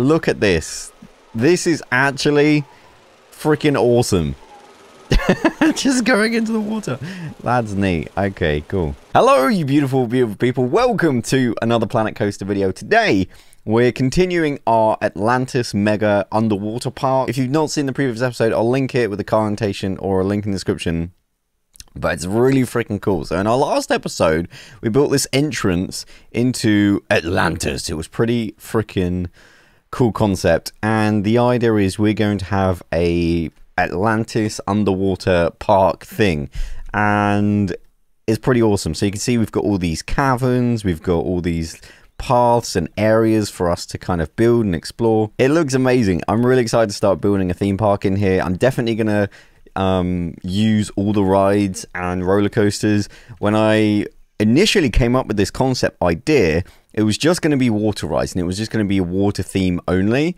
look at this. This is actually freaking awesome. Just going into the water. That's neat. Okay, cool. Hello, you beautiful, beautiful people. Welcome to another Planet Coaster video. Today, we're continuing our Atlantis Mega Underwater Park. If you've not seen the previous episode, I'll link it with a car annotation or a link in the description. But it's really freaking cool. So in our last episode, we built this entrance into Atlantis. It was pretty freaking cool concept. And the idea is we're going to have a Atlantis underwater park thing. And it's pretty awesome. So you can see we've got all these caverns, we've got all these paths and areas for us to kind of build and explore. It looks amazing. I'm really excited to start building a theme park in here. I'm definitely going to um, use all the rides and roller coasters. When I initially came up with this concept idea, it was just going to be water rides and it was just going to be a water theme only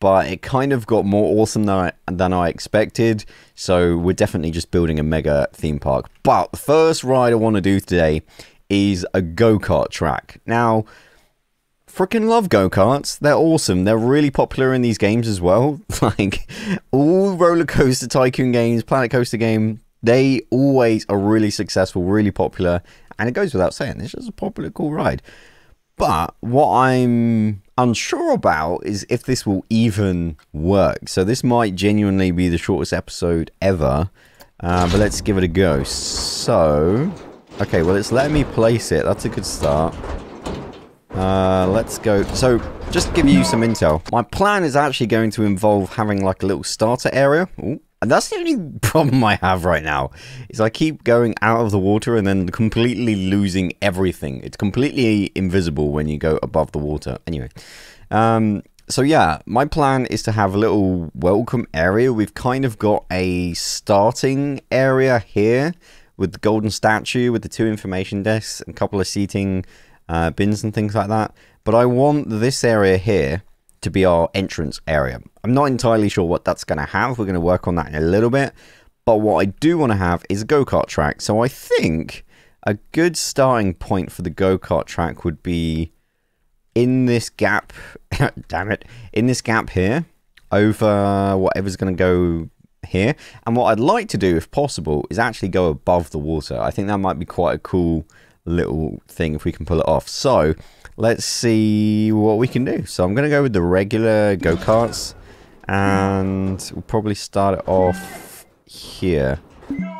but it kind of got more awesome than I, than I expected. So we're definitely just building a mega theme park. But the first ride I want to do today is a go-kart track. Now, freaking love go-karts. They're awesome. They're really popular in these games as well. like all roller coaster tycoon games, Planet Coaster game, they always are really successful, really popular, and it goes without saying, it's just a popular, cool ride. But what I'm unsure about is if this will even work. So this might genuinely be the shortest episode ever. Uh, but let's give it a go. So, okay, well, it's letting me place it. That's a good start. Uh, let's go. So, just to give you some intel, my plan is actually going to involve having like a little starter area. Ooh. And that's the only problem I have right now, is I keep going out of the water and then completely losing everything. It's completely invisible when you go above the water. Anyway, um, so yeah, my plan is to have a little welcome area. We've kind of got a starting area here with the golden statue, with the two information desks, and a couple of seating uh, bins and things like that. But I want this area here to be our entrance area. I'm not entirely sure what that's going to have. We're going to work on that in a little bit. But what I do want to have is a go-kart track. So I think a good starting point for the go-kart track would be in this gap. damn it. In this gap here over whatever's going to go here. And what I'd like to do, if possible, is actually go above the water. I think that might be quite a cool little thing if we can pull it off. So let's see what we can do. So I'm going to go with the regular go-karts and we'll probably start it off here.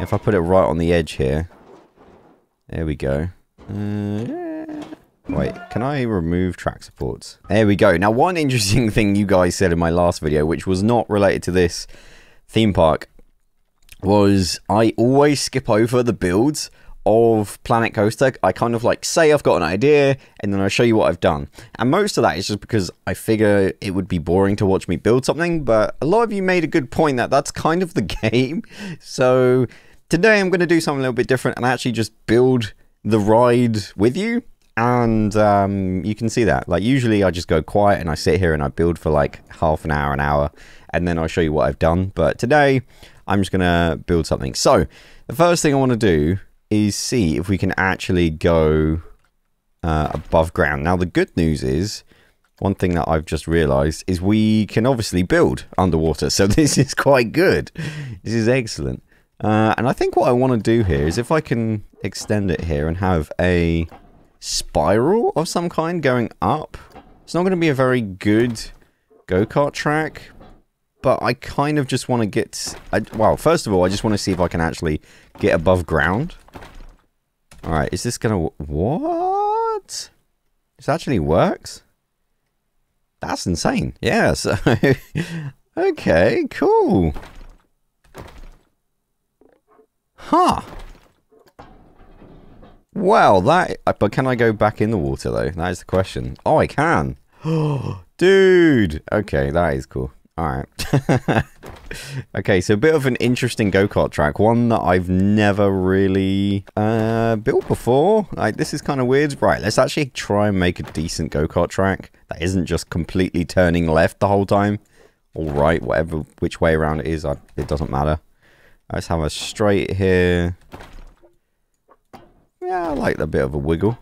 If I put it right on the edge here. There we go. Uh, wait, can I remove track supports? There we go. Now, one interesting thing you guys said in my last video, which was not related to this theme park, was I always skip over the builds of Planet Coaster, I kind of like say I've got an idea and then I show you what I've done. And most of that is just because I figure it would be boring to watch me build something, but a lot of you made a good point that that's kind of the game. So today I'm going to do something a little bit different and actually just build the ride with you. And um, you can see that. Like usually I just go quiet and I sit here and I build for like half an hour, an hour, and then I'll show you what I've done. But today I'm just going to build something. So the first thing I want to do is see if we can actually go uh, above ground. Now, the good news is, one thing that I've just realized is we can obviously build underwater. So this is quite good. This is excellent. Uh, and I think what I want to do here is if I can extend it here and have a spiral of some kind going up. It's not going to be a very good go-kart track, but I kind of just want to get... I, well, first of all, I just want to see if I can actually get above ground. Alright, is this gonna... What? This actually works? That's insane. Yeah, so... okay, cool. Huh. Well, that... Uh, but can I go back in the water, though? That is the question. Oh, I can. Dude! Okay, that is cool. Alright. okay, so a bit of an interesting go-kart track. One that I've never really uh, built before. Like, this is kind of weird. Right, let's actually try and make a decent go-kart track that isn't just completely turning left the whole time. All right, whatever, which way around it is, I, it doesn't matter. Let's have a straight here. Yeah, I like a bit of a wiggle.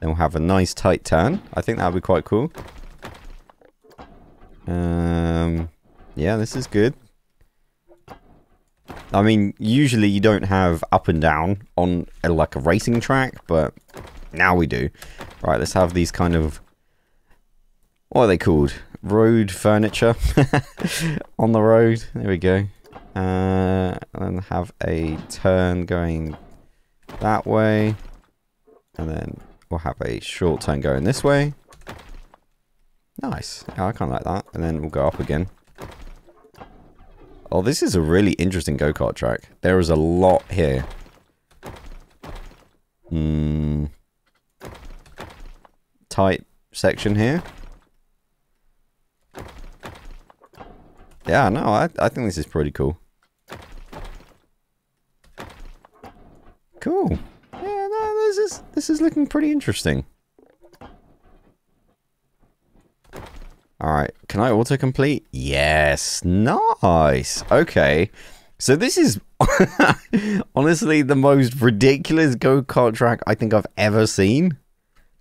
Then we'll have a nice tight turn. I think that would be quite cool. Um, yeah, this is good. I mean, usually you don't have up and down on a, like a racing track, but now we do. Right, let's have these kind of... What are they called? Road furniture on the road. There we go. Uh, and have a turn going that way. And then we'll have a short turn going this way. Nice. Yeah, I kind of like that. And then we'll go up again. Oh, this is a really interesting go-kart track. There is a lot here. Hmm. Tight section here. Yeah, no, I, I think this is pretty cool. Cool. Yeah, no, this is this is looking pretty interesting. Alright, can I autocomplete? Yes, nice. Okay, so this is honestly the most ridiculous go-kart track I think I've ever seen.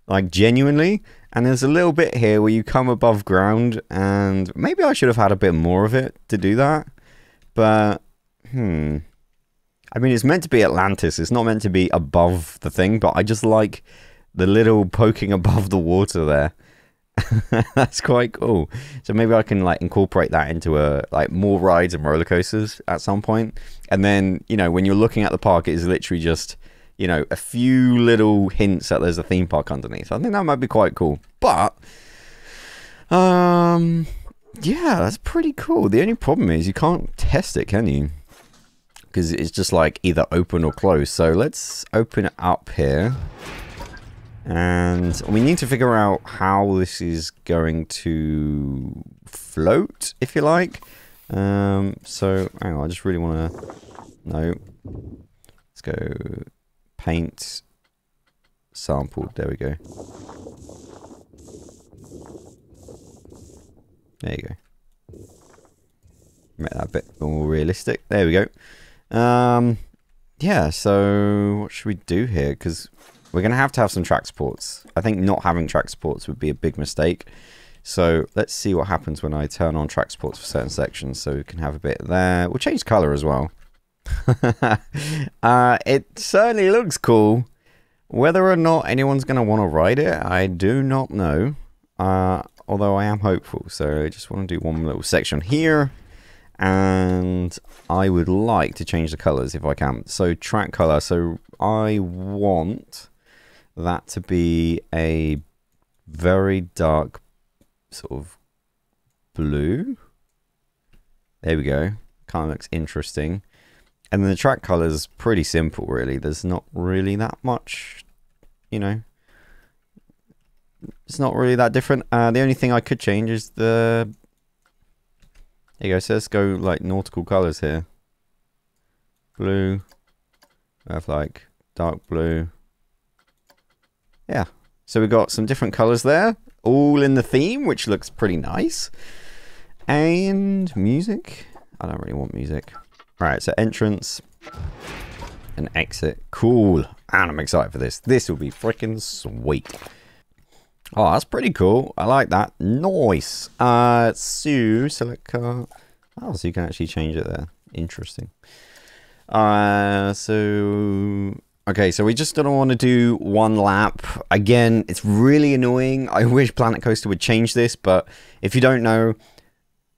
Like, genuinely. And there's a little bit here where you come above ground, and maybe I should have had a bit more of it to do that. But, hmm. I mean, it's meant to be Atlantis. It's not meant to be above the thing, but I just like the little poking above the water there. That's quite cool. So maybe I can like incorporate that into a like more rides and roller coasters at some point. And then, you know, when you're looking at the park, it is literally just, you know, a few little hints that there's a theme park underneath. I think that might be quite cool. But um yeah, that's pretty cool. The only problem is you can't test it, can you? Because it's just like either open or closed. So let's open it up here. And we need to figure out how this is going to float, if you like. Um, so, hang on, I just really want to... No. Let's go paint sampled. There we go. There you go. Make that a bit more realistic. There we go. Um, yeah, so what should we do here? Because we're going to have to have some track supports. I think not having track supports would be a big mistake. So let's see what happens when I turn on track supports for certain sections. So we can have a bit there. We'll change color as well. uh, it certainly looks cool. Whether or not anyone's going to want to ride it, I do not know. Uh, although I am hopeful. So I just want to do one little section here. And I would like to change the colors if I can. So track color. So I want that to be a very dark sort of blue. There we go. Kind of looks interesting. And then the track color is pretty simple, really. There's not really that much, you know. It's not really that different. Uh, the only thing I could change is the... There you go. So let's go like nautical colors here. Blue. I have like dark blue. Yeah. So we've got some different colors there, all in the theme, which looks pretty nice. And music. I don't really want music. Right, so entrance and exit. Cool. And I'm excited for this. This will be freaking sweet. Oh, that's pretty cool. I like that. Nice. Uh, so, select car. Oh, so you can actually change it there. Interesting. Uh, so Okay, so we just don't want to do one lap. Again, it's really annoying. I wish Planet Coaster would change this, but if you don't know,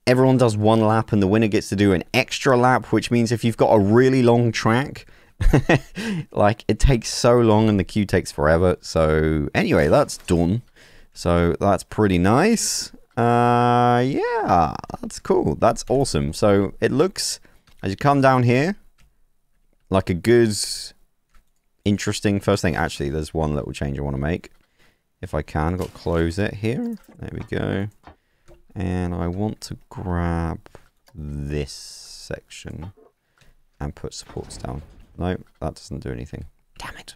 everyone does one lap and the winner gets to do an extra lap, which means if you've got a really long track, like it takes so long and the queue takes forever. So anyway, that's done. So that's pretty nice. Uh, yeah, that's cool. That's awesome. So it looks, as you come down here, like a good interesting. First thing, actually, there's one little change I want to make. If I can, I've got to close it here. There we go. And I want to grab this section and put supports down. No, that doesn't do anything. Damn it.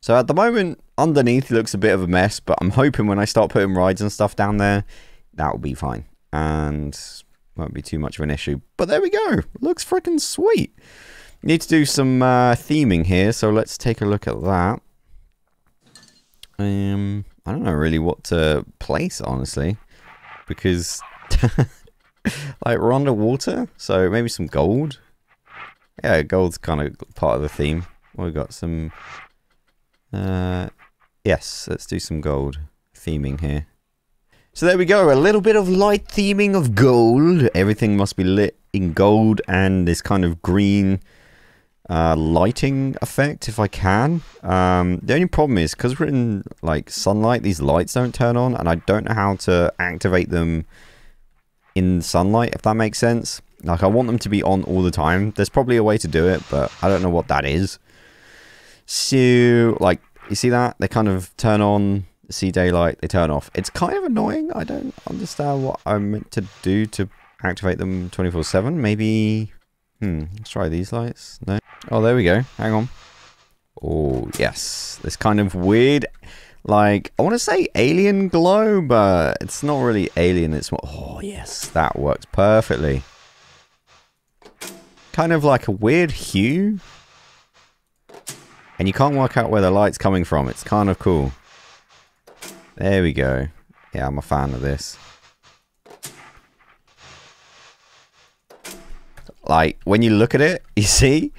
So at the moment, underneath looks a bit of a mess, but I'm hoping when I start putting rides and stuff down there, that will be fine. And won't be too much of an issue. But there we go. Looks freaking sweet. Need to do some uh, theming here, so let's take a look at that. Um, I don't know really what to place, honestly, because like we're underwater, so maybe some gold. Yeah, gold's kind of part of the theme. We've got some. Uh, yes, let's do some gold theming here. So there we go, a little bit of light theming of gold. Everything must be lit in gold and this kind of green uh, lighting effect if I can. Um, the only problem is because we're in like sunlight, these lights don't turn on, and I don't know how to activate them in sunlight, if that makes sense. Like I want them to be on all the time. There's probably a way to do it, but I don't know what that is. So, like, you see that? They kind of turn on, see daylight, they turn off. It's kind of annoying. I don't understand what I'm meant to do to activate them 24-7. Maybe Hmm, let's try these lights. No. Oh, there we go. Hang on. Oh, yes. This kind of weird, like, I want to say alien glow, but it's not really alien. It's more, oh, yes, that works perfectly. Kind of like a weird hue. And you can't work out where the light's coming from. It's kind of cool. There we go. Yeah, I'm a fan of this. Like, when you look at it, you see,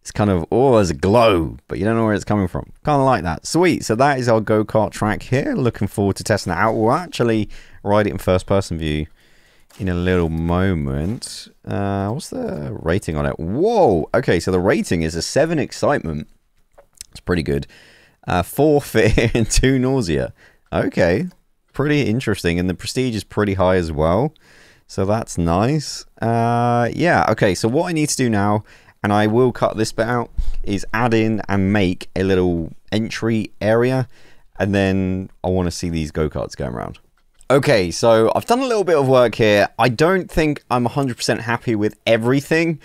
it's kind of, oh, there's a glow, but you don't know where it's coming from. Kind of like that. Sweet. So that is our go-kart track here. Looking forward to testing it out. We'll actually ride it in first-person view in a little moment. Uh, what's the rating on it? Whoa. Okay, so the rating is a 7 excitement. It's pretty good. Uh, 4 fear and 2 nausea. Okay. Pretty interesting. And the prestige is pretty high as well. So that's nice. Uh, yeah, okay, so what I need to do now, and I will cut this bit out, is add in and make a little entry area, and then I want to see these go-karts going around. Okay, so I've done a little bit of work here. I don't think I'm 100% happy with everything,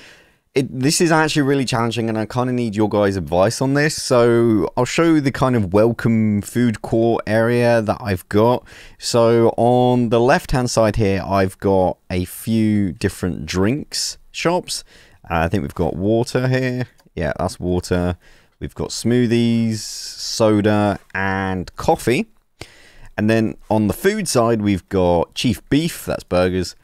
it, this is actually really challenging and I kind of need your guys' advice on this. So I'll show you the kind of welcome food court area that I've got. So on the left hand side here, I've got a few different drinks shops. Uh, I think we've got water here. Yeah, that's water. We've got smoothies, soda, and coffee. And then on the food side, we've got Chief Beef, that's burgers,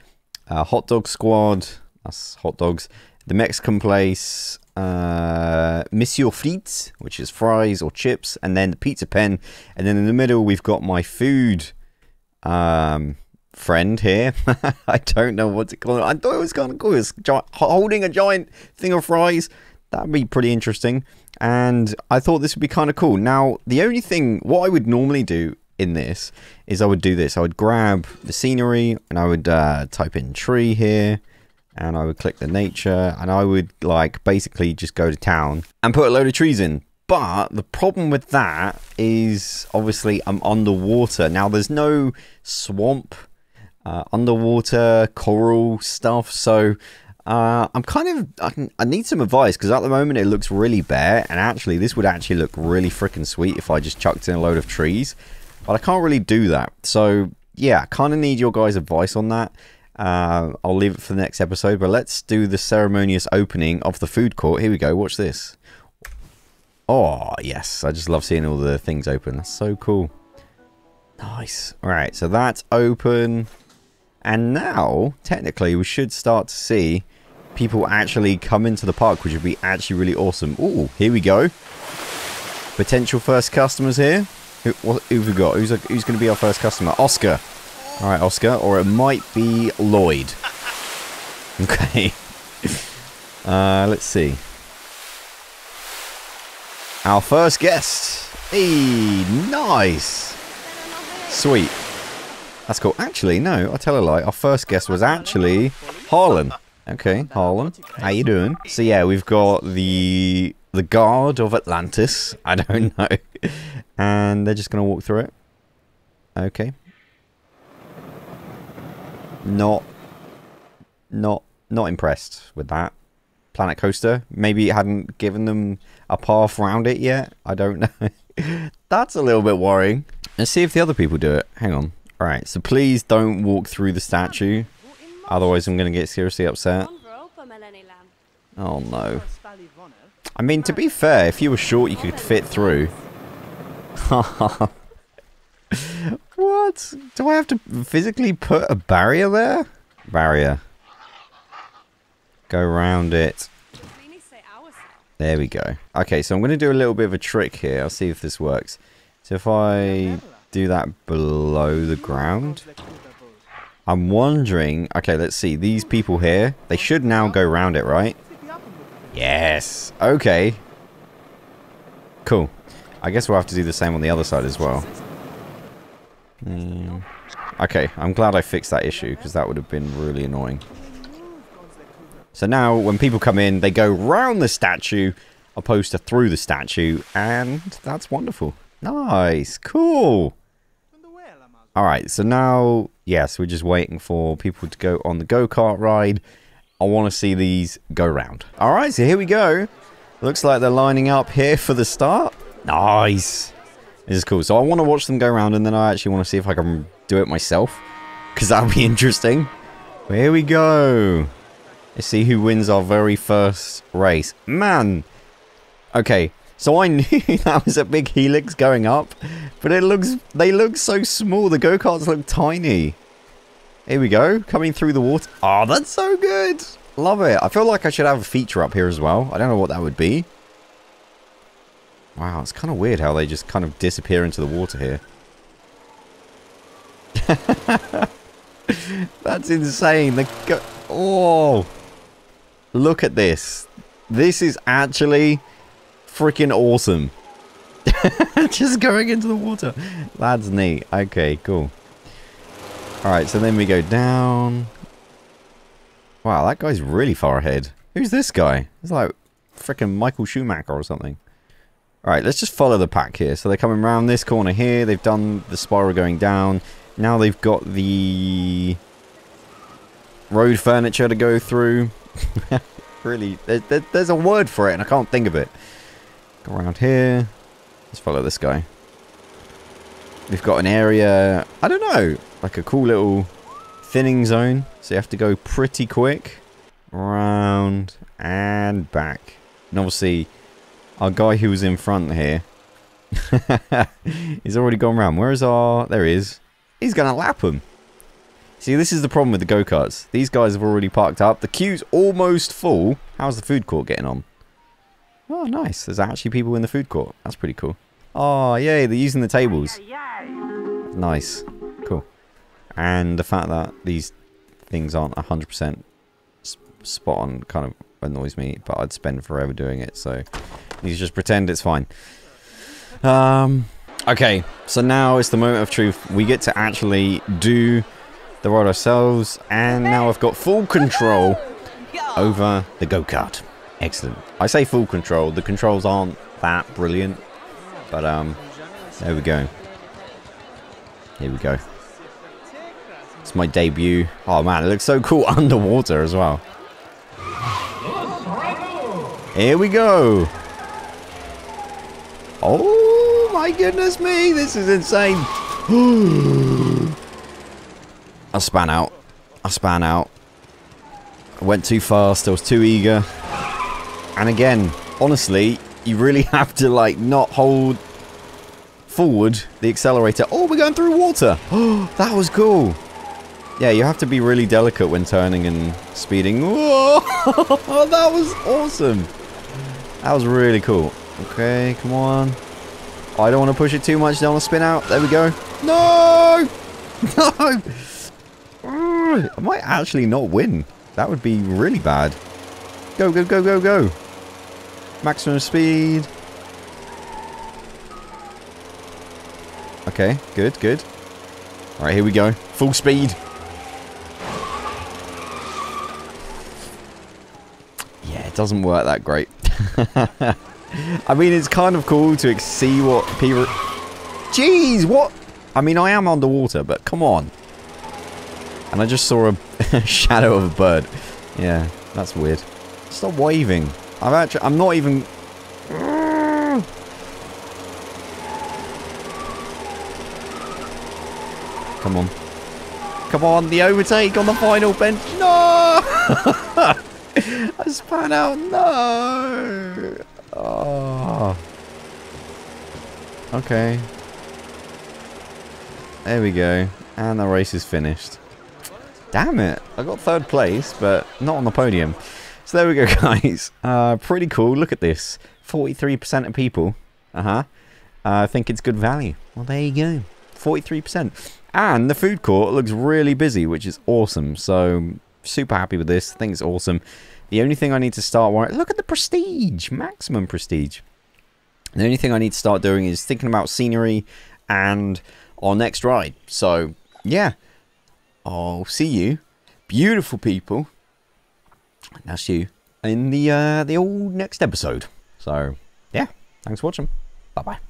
uh, Hot Dog Squad, that's hot dogs, the Mexican place, uh, Monsieur Frites, which is fries or chips, and then the Pizza Pen, and then in the middle we've got my food um, friend here. I don't know what to call it. I thought it was kind of cool. It's holding a giant thing of fries. That'd be pretty interesting. And I thought this would be kind of cool. Now, the only thing, what I would normally do in this is I would do this. I would grab the scenery and I would uh, type in tree here and I would click the nature and I would like basically just go to town and put a load of trees in. But the problem with that is obviously I'm underwater. Now there's no swamp, uh, underwater coral stuff. So uh, I'm kind of, I, I need some advice because at the moment it looks really bare. And actually this would actually look really freaking sweet if I just chucked in a load of trees. But I can't really do that. So yeah, kind of need your guys' advice on that. Uh, I'll leave it for the next episode, but let's do the ceremonious opening of the food court. Here we go. Watch this. Oh, yes. I just love seeing all the things open. That's so cool. Nice. All right, so that's open. And now, technically, we should start to see people actually come into the park, which would be actually really awesome. Oh, here we go. Potential first customers here. Who, what, who have we got? Who's, who's going to be our first customer? Oscar. Alright, Oscar. Or it might be Lloyd. Okay. uh, let's see. Our first guest. Hey, nice. Sweet. That's cool. Actually, no, I tell a lie. Our first guest was actually Harlan. Okay, Harlan. How you doing? So yeah, we've got the the guard of Atlantis. I don't know. And they're just going to walk through it. Okay not not not impressed with that. Planet coaster maybe it hadn't given them a path around it yet. I don't know. That's a little bit worrying. Let's see if the other people do it. Hang on. All right so please don't walk through the statue. Otherwise i'm gonna get seriously upset. Oh no. I mean to be fair if you were short you could fit through What? Do I have to physically put a barrier there? Barrier. Go around it. There we go. Okay, so I'm going to do a little bit of a trick here. I'll see if this works. So if I do that below the ground, I'm wondering... Okay, let's see. These people here, they should now go around it, right? Yes. Okay. Cool. I guess we'll have to do the same on the other side as well. Mm. Okay, I'm glad I fixed that issue, because that would have been really annoying. So now, when people come in, they go round the statue, opposed to through the statue, and that's wonderful. Nice, cool. Alright, so now, yes, we're just waiting for people to go on the go-kart ride. I want to see these go round. Alright, so here we go. Looks like they're lining up here for the start. Nice. This is cool. So I want to watch them go around, and then I actually want to see if I can do it myself. Because that would be interesting. Here we go. Let's see who wins our very first race. Man. Okay. So I knew that was a big helix going up. But it looks... They look so small. The go-karts look tiny. Here we go. Coming through the water. Oh, that's so good. Love it. I feel like I should have a feature up here as well. I don't know what that would be. Wow, it's kind of weird how they just kind of disappear into the water here. That's insane. The oh, look at this. This is actually freaking awesome. just going into the water. That's neat. Okay, cool. Alright, so then we go down. Wow, that guy's really far ahead. Who's this guy? It's like freaking Michael Schumacher or something. Alright, let's just follow the pack here. So they're coming around this corner here. They've done the spiral going down. Now they've got the road furniture to go through. really, there, there, there's a word for it and I can't think of it. Go around here. Let's follow this guy. We've got an area, I don't know, like a cool little thinning zone. So you have to go pretty quick. Around and back. And obviously our guy who was in front here. he's already gone round. Where is our... There he is. He's going to lap him. See, this is the problem with the go-karts. These guys have already parked up. The queue's almost full. How's the food court getting on? Oh, nice. There's actually people in the food court. That's pretty cool. Oh, yay. They're using the tables. Nice. Cool. And the fact that these things aren't 100% spot on kind of annoys me, but I'd spend forever doing it, so you just pretend it's fine. Um, okay, so now it's the moment of truth. We get to actually do the ride ourselves, and now I've got full control over the go-kart. Excellent. I say full control. The controls aren't that brilliant, but um, there we go. Here we go. It's my debut. Oh man, it looks so cool underwater as well. Here we go. Oh my goodness me, this is insane. I span out. I span out. I went too fast, I was too eager. And again, honestly, you really have to like not hold forward the accelerator. Oh, we're going through water. Oh, that was cool. Yeah, you have to be really delicate when turning and speeding. Whoa, that was awesome. That was really cool. Okay, come on. Oh, I don't want to push it too much. Don't want to spin out. There we go. No! No! I might actually not win. That would be really bad. Go, go, go, go, go. Maximum speed. Okay, good, good. Alright, here we go. Full speed. Yeah, it doesn't work that great. I mean, it's kind of cool to see what people... Jeez, what? I mean, I am underwater, but come on. And I just saw a shadow of a bird. Yeah, that's weird. Stop waving. I'm actually... I'm not even... Come on. Come on, the overtake on the final bench. No! I span out. No! Oh. Okay. There we go. And the race is finished. Damn it. I got third place, but not on the podium. So there we go, guys. Uh, pretty cool. Look at this. 43% of people. Uh-huh. Uh, think it's good value. Well, there you go. 43%. And the food court looks really busy, which is awesome. So, super happy with this. I think it's awesome. The only thing I need to start... Look at the prestige. Maximum prestige. The only thing I need to start doing is thinking about scenery and our next ride. So, yeah. I'll see you, beautiful people. That's you in the uh, the old next episode. So, yeah. Thanks for watching. Bye bye.